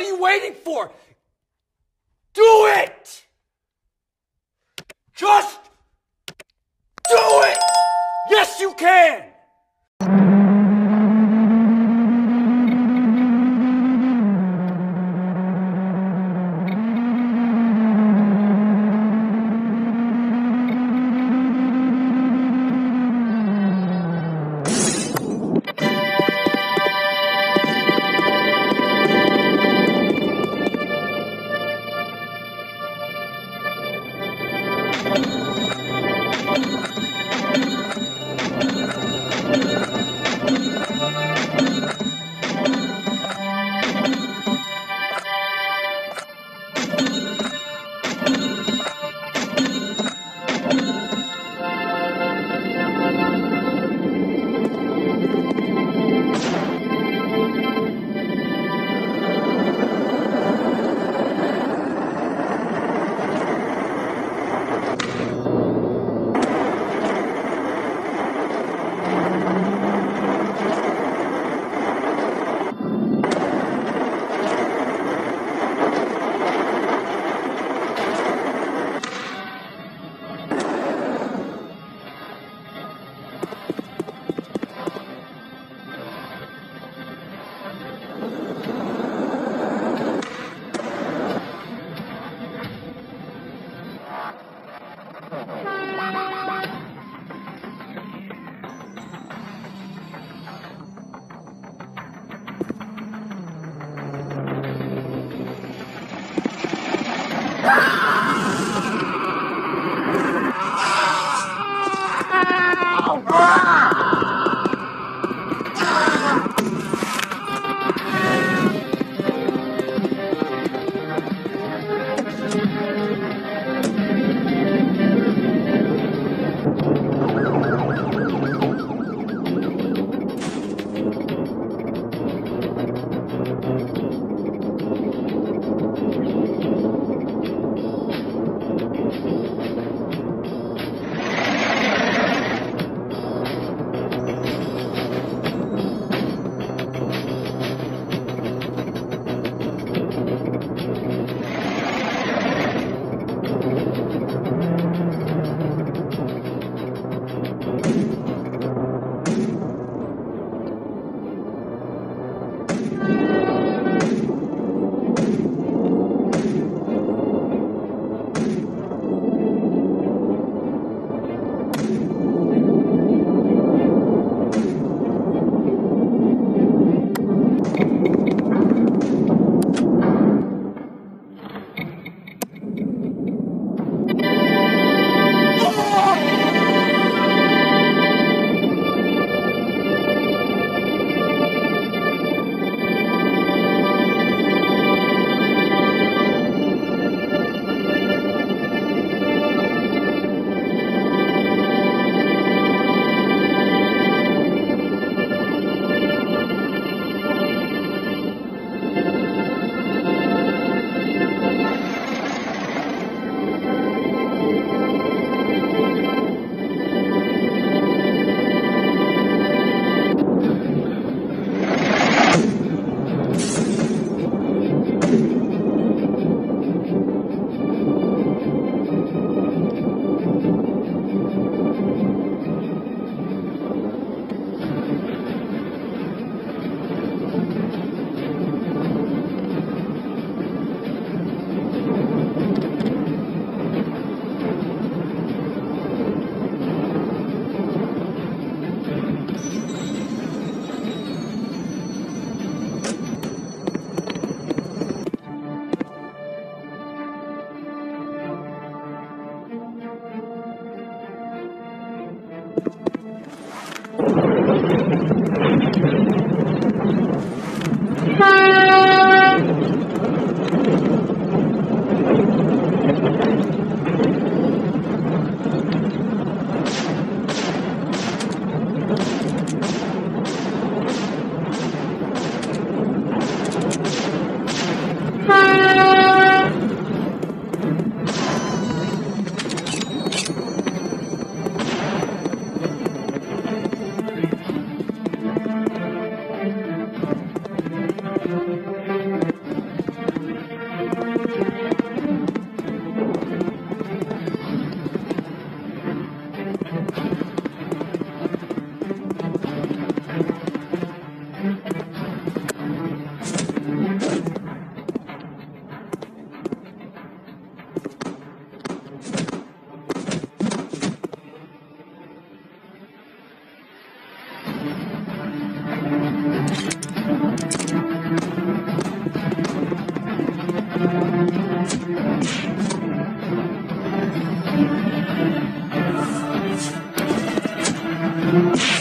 What are you waiting for? Do it! Just do it! Yes, you can! Ah!